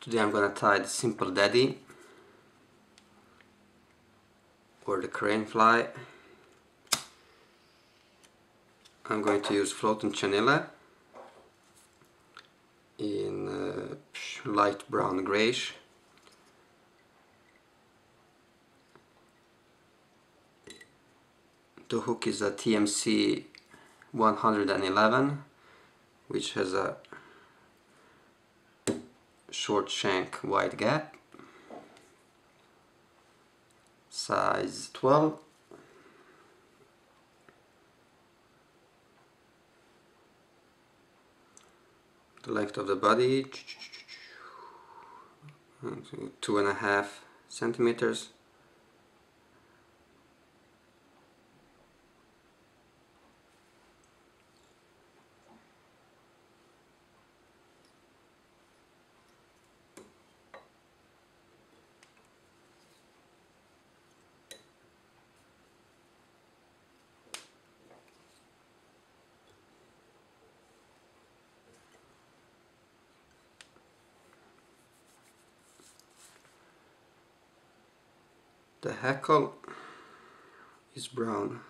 Today I'm gonna tie the simple daddy or the crane fly. I'm going to use floating chenille in uh, light brown grayish. The hook is a TMC 111 which has a short shank wide gap. Size 12 the length of the body two and a half centimeters The hackle is brown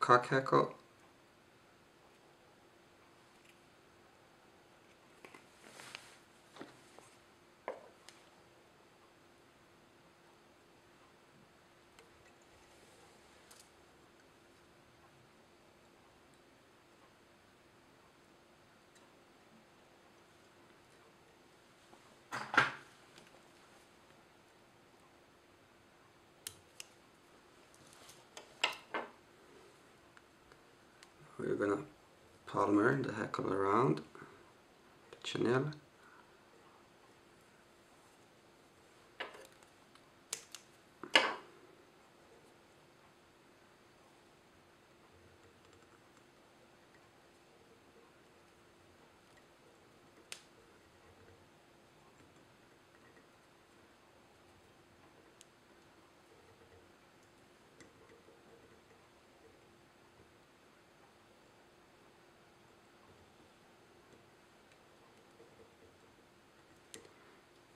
cock hackle. We're gonna palmer the hackle around. The chenille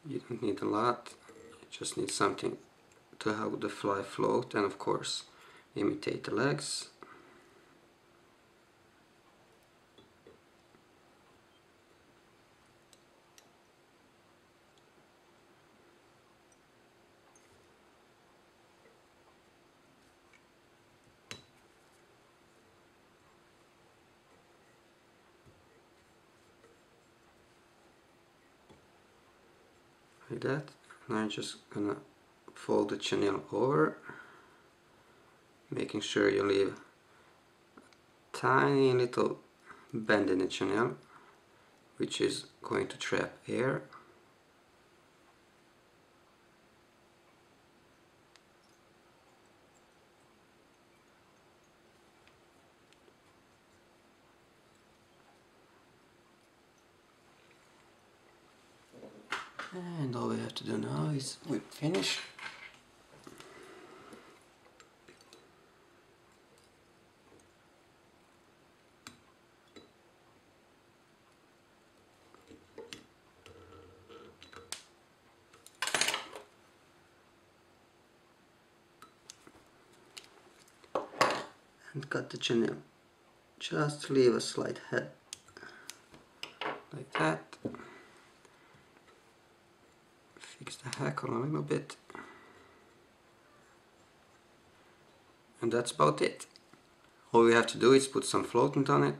you don't need a lot. You just need something to help the fly float and of course imitate the legs like that. Now I'm just gonna fold the chenille over making sure you leave a tiny little bend in the chenille which is going to trap air and all we have to do now is whip finish. And cut the chenille just leave a slight head. Like that fix the hackle a little bit and that's about it. All we have to do is put some floatant on it